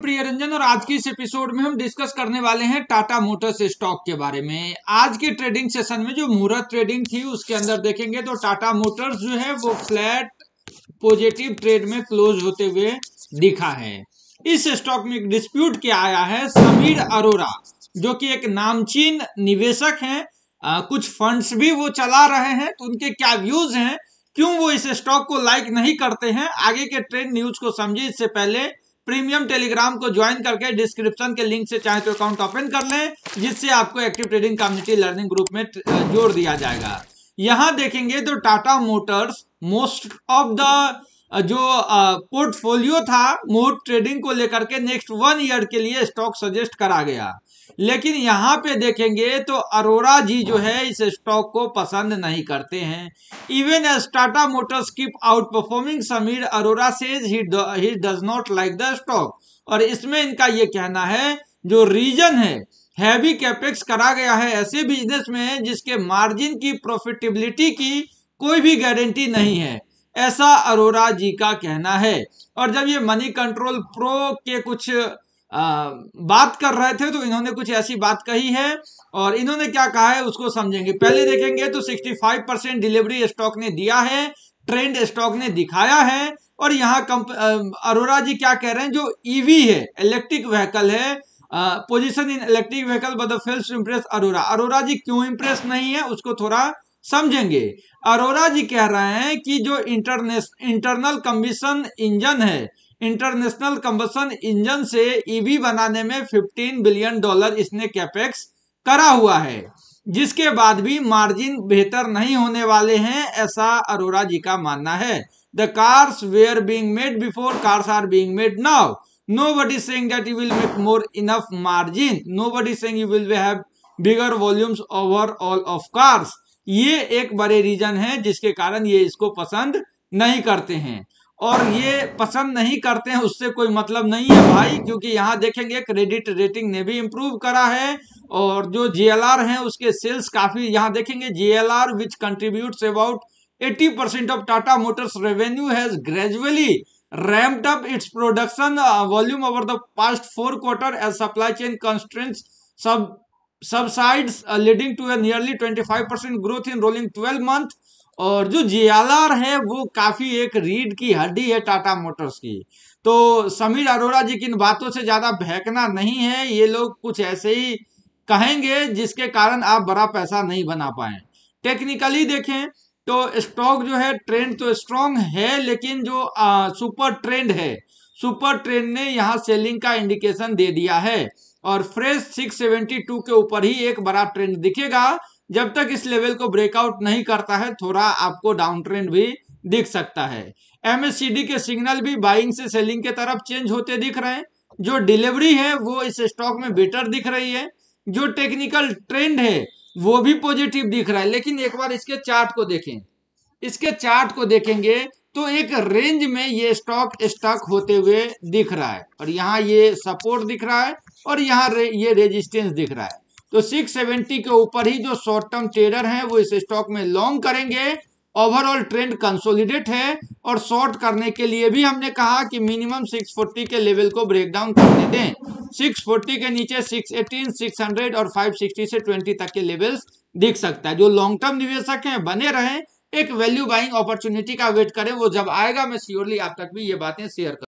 प्रिय रंजन और आज की इस एपिसोड में हम डिस्कस करने वाले हैं टाटा मोटर्स स्टॉक के बारे में। आज के ट्रेडिंग सेशन में जो मुहूर्त ट्रेडिंग थी, उसके अंदर देखेंगे तो टाटा मोटर्स जो है, वो फ्लैट पॉजिटिव ट्रेड में क्लोज होते हुए दिखा है। इस स्टॉक में एक डिस्प्यूट क्या आया है? समीर अरोरा, जो कि एक नामचीन निवेशक हैं कुछ फंड्स भी वो चला रहे हैं तो उनके क्या व्यूज़ हैं? क्यों वो इस स्टॉक को लाइक नहीं करते हैं? आगे के ट्रेड न्यूज़ को समझे। इससे पहले प्रीमियम टेलीग्राम को ज्वाइन करके डिस्क्रिप्शन के लिंक से चाहे तो अकाउंट ओपन कर लें, जिससे आपको active trading community learning group में जोड़ दिया जाएगा। यहाँ देखेंगे तो Tata Motors most of the जो पोर्टफोलियो था मोट ट्रेडिंग को लेकर के नेक्स्ट वन ईयर के लिए स्टॉक सजेस्ट करा गया। लेकिन यहाँ पे देखेंगे तो अरोरा जी जो है, इस स्टॉक को पसंद नहीं करते हैं। Even Tata Motors keep outperforming Sameer Arora says he does not like the stock और इसमें इनका ये कहना है, जो रीजन है हैवी कैपेक्स करा गया है ऐसे बिज़नेस में जिसके मार्जिन की प्रॉफिटेबिलिटी की कोई भी गारंटी नहीं है। ऐसा अरोरा जी का कहना है। और जब ये मनी कंट्रोल प्रो के कुछ आ, बात कर रहे थे तो इन्होंने कुछ ऐसी बात कही है और इन्होंने क्या कहा है उसको समझेंगे। पहले देखेंगे तो 65 परसेंट डिलीवरी स्टॉक ने दिया है ट्रेंड स्टॉक ने दिखाया है और यहाँ अरोरा जी क्या कह रहे हैं जो ईवी है इलेक्ट्रिक व्हीकल है position in electric vehicle but fails impress Arora Arora ji क्यों इम्प्रेस नहीं है उसको थोड़ा समझेंगे। अरोरा जी कह रहे हैं कि जो इंटरनेश इंटरनल कम्बिशन इंजन है, इंटरनेशनल कंबसन इंजन से ईवी e बनाने में 15 बिलियन डॉलर इसने कैपेक्स करा हुआ है। जिसके बाद भी मार्जिन बेहतर नहीं होने वाले हैं, ऐसा अरोरा जी का मानना है। The cars were being made before cars are being made now nobody saying that you will make more enough margin nobody saying you will have bigger volumes overall of cars ये एक बड़े रीजन है जिसके कारण ये इसको पसंद नहीं करते हैं। और ये पसंद नहीं करते हैं उससे कोई मतलब नहीं है भाई क्योंकि यहाँ देखेंगे क्रेडिट रेटिंग ने भी इम्प्रूव करा है और जो जीएलआर है उसके सेल्स काफ़ी यहाँ देखेंगे JLR which contribute about 80 percent of Tata Motors revenue has gradually ramped up its production uh, volume over the past four quarter as supply chain sub subsides uh, leading to a nearly 25 percent growth in rolling 12 month. और जो GLR है वो काफ़ी एक read की हड्डी है Tata Motors की। तो समीर अरोड़ा जी की इन बातों से ज़्यादा बहकना नहीं है। ये लोग कुछ ऐसे ही कहेंगे जिसके कारण आप बड़ा पैसा नहीं बना पाए। टेक्निकली देखें तो स्टॉक जो है ट्रेंड तो स्ट्रॉन्ग है लेकिन जो आ, सुपर ट्रेंड है सुपर ट्रेंड ने यहाँ सेलिंग का इंडिकेशन दे दिया है। और फ्रेश 672 के ऊपर ही एक बड़ा ट्रेंड दिखेगा। जब तक इस लेवल को ब्रेकआउट नहीं करता है, थोड़ा आपको डाउन ट्रेंड भी दिख सकता है। एमएससीडी के सिग्नल भी बाइंग से सेलिंग के तरफ़ चेंज होते दिख रहे हैं। जो डिलीवरी है, वो इस स्टॉक में बेटर दिख रही है। जो टेक्निकल ट्रेंड है, वो भी पॉजिटिव दिख रहा है। लेकिन एक बार इसके चार्ट को देखें। इसके चार्ट को देखेंगे तो एक रेंज में ये स्टॉक स्टॉक होते हुए दिख रहा है। और यहाँ ये सपोर्ट दिख रहा है। और यहाँ रे, ये रेजिस्टेंस दिख रहा है। तो 670 के ऊपर ही जो शॉर्ट टर्म ट्रेडर हैं वो इस स्टॉक में लॉन्ग करेंगे। ओवरऑल ट्रेंड कंसोलिडेट है और शॉर्ट करने के लिए भी हमने कहा कि मिनिमम 640 के लेवल को ब्रेक डाउन करने दें। 640 के नीचे 618, 600 और 560 से 20 तक के लेवल्स दिख सकता है। जो लॉन्ग टर्म निवेशक हैं बने रहें एक वैल्यू बाइंग अपॉर्चुनिटी का वेट करें वो जब आएगा मैं श्योरली आप तक भी ये बातें शेयर